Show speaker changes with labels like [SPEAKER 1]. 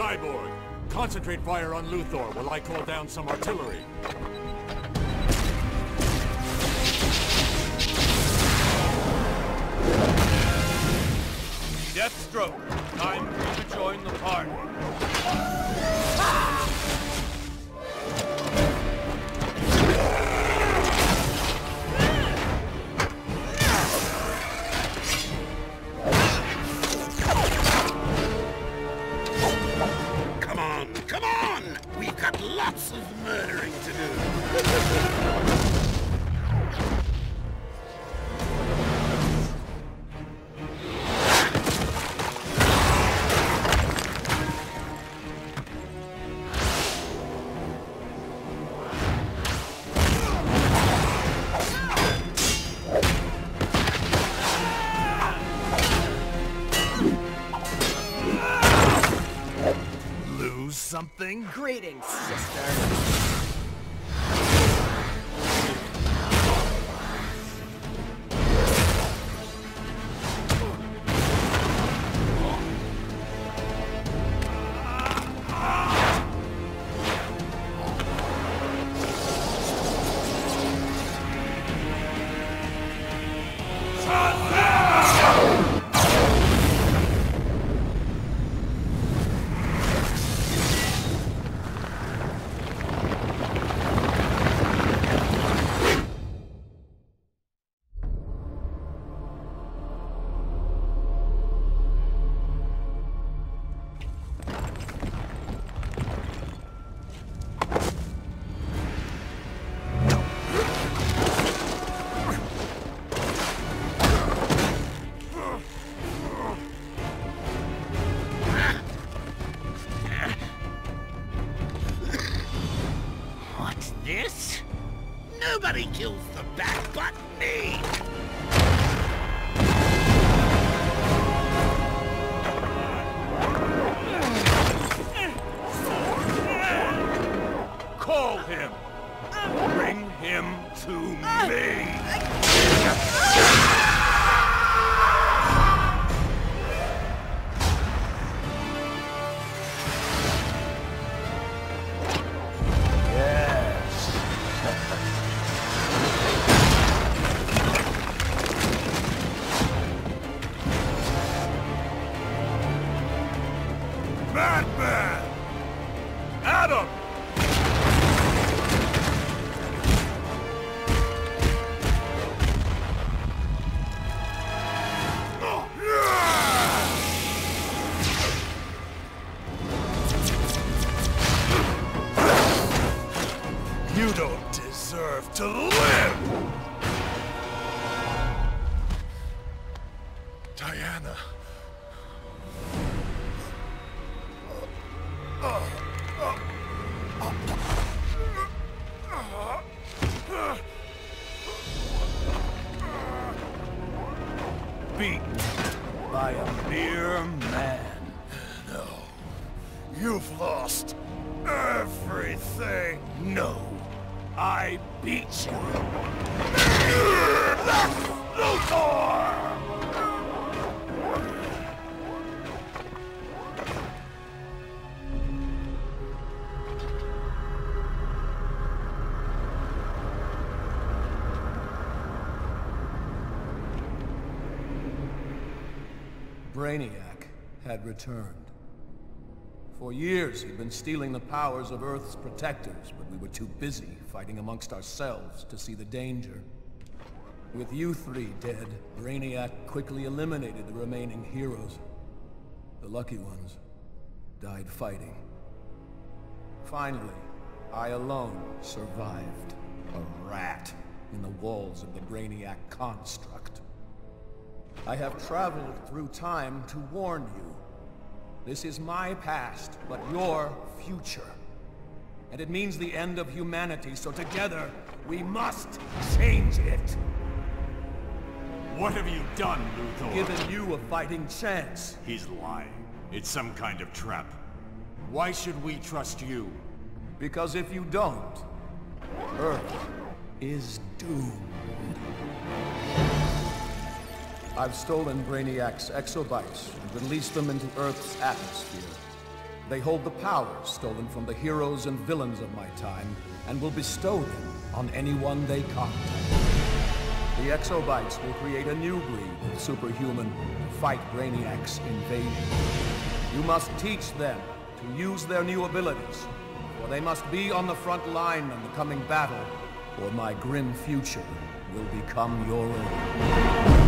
[SPEAKER 1] Cyborg, concentrate fire on Luthor while I call down some artillery. Deathstroke, time for you to join the party.
[SPEAKER 2] Come
[SPEAKER 1] something?
[SPEAKER 3] Greetings, sister.
[SPEAKER 2] Nobody kills the bat but me!
[SPEAKER 1] Call him! Bring him to ah, me! You don't deserve to live! Diana. Beaten by a mere man. No. You've lost everything. No. I beat you. Luthor!
[SPEAKER 4] Brainiac had returned. For years, he'd been stealing the powers of Earth's protectors, but we were too busy fighting amongst ourselves to see the danger. With you three dead, Brainiac quickly eliminated the remaining heroes. The lucky ones died fighting. Finally, I alone survived. A rat in the walls of the Brainiac construct. I have traveled through time to warn you. This is my past, but your future. And it means the end of humanity, so together, we must change it.
[SPEAKER 1] What have you done, Luthor?
[SPEAKER 4] Given you a fighting chance.
[SPEAKER 1] He's lying. It's some kind of trap. Why should we trust you?
[SPEAKER 4] Because if you don't, Earth is doomed. I've stolen Brainiac's exobytes and released them into Earth's atmosphere. They hold the powers stolen from the heroes and villains of my time, and will bestow them on anyone they contact. The Exobytes will create a new breed of superhuman to fight Brainiac's invasion. You must teach them to use their new abilities, for they must be on the front line in the coming battle, or my grim future will become your own.